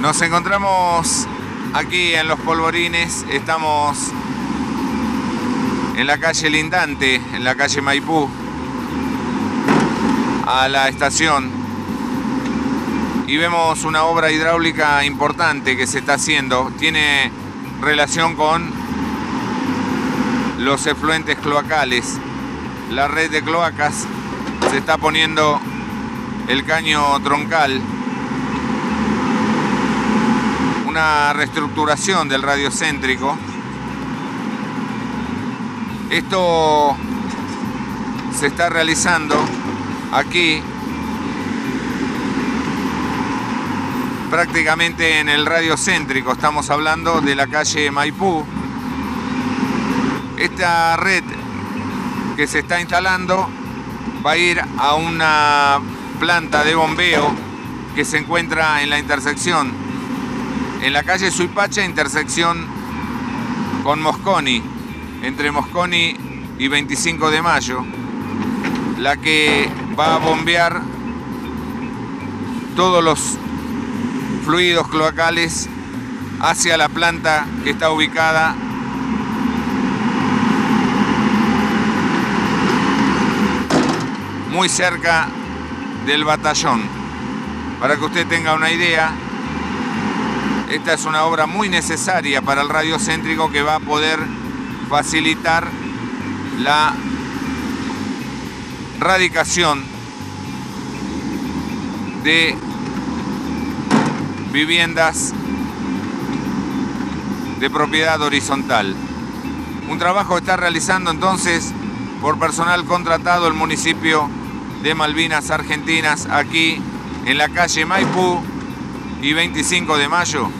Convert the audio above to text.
Nos encontramos aquí en Los Polvorines, estamos en la calle Lindante, en la calle Maipú, a la estación. Y vemos una obra hidráulica importante que se está haciendo. Tiene relación con los efluentes cloacales. La red de cloacas se está poniendo el caño troncal reestructuración del radiocéntrico. Esto se está realizando aquí prácticamente en el radiocéntrico. Estamos hablando de la calle Maipú. Esta red que se está instalando va a ir a una planta de bombeo que se encuentra en la intersección en la calle Suipacha, intersección con Mosconi, entre Mosconi y 25 de mayo, la que va a bombear todos los fluidos cloacales hacia la planta que está ubicada muy cerca del batallón. Para que usted tenga una idea, esta es una obra muy necesaria para el radiocéntrico que va a poder facilitar la radicación de viviendas de propiedad horizontal. Un trabajo está realizando entonces por personal contratado el municipio de Malvinas Argentinas aquí en la calle Maipú y 25 de mayo